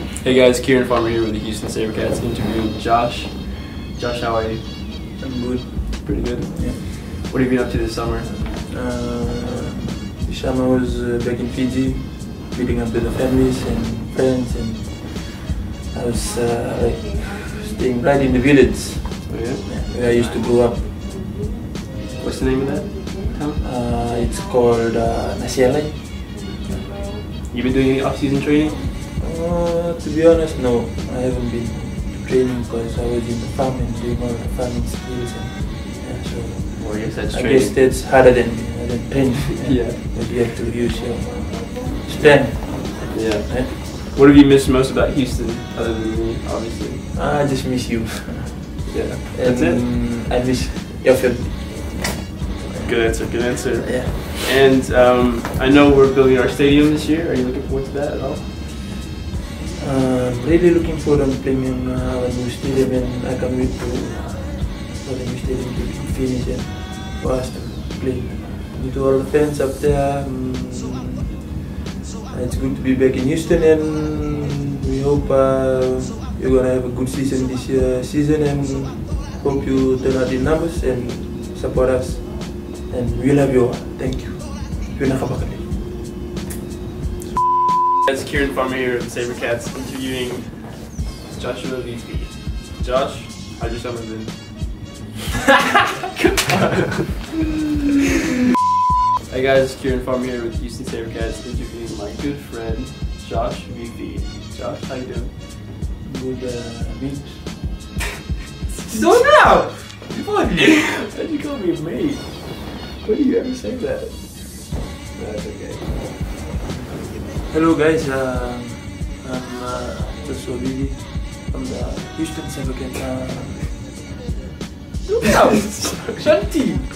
Hey guys, Kieran Farmer here with the Houston SaberCats interviewing Josh. Josh, how are you? I'm good. Pretty good. Yeah. What have you been up to this summer? Uh, this summer I was uh, back in Fiji, meeting up with the families and friends, and I was uh, like staying right in the village Oh yeah? where I used to grow up. What's the name of that town? Uh, it's called uh, Nasialai. You been doing any off-season training? Uh, to be honest, no, I haven't been training because I was in the farm and doing all the farming skills and yeah, so I guess that's I training. guess that's harder than, than training. Yeah. But you have to use your strength. Yeah. eh? What have you missed most about Houston, other than me, obviously? I just miss you. Yeah. That's it. I miss your family. Good answer. Good answer. Yeah. And um, I know we're building our stadium this year. Are you looking forward to that at all? Uh, really looking forward to playing in uh, our new stadium and I can't wait to for the stadium to be finished and for us to play. And to all the fans up there, um, it's good to be back in Houston and we hope uh, you're gonna have a good season this year, season and hope you turn out in numbers and support us. And we love you all. Thank you. It's Kieran Farmer here at SaberCats interviewing Josua Vici. Josh, how's your summer been? hey guys, Kieran Farmer here with Houston SaberCats interviewing my good friend Josh Vici. Josh, how you doing? Good uh, meet. Don't now! Why'd you call me mate? When do you ever say that? That's okay. Hello guys, uh, I'm uh, Josua Vici from the Houston Sabercat. Uh, Look out! Shanti!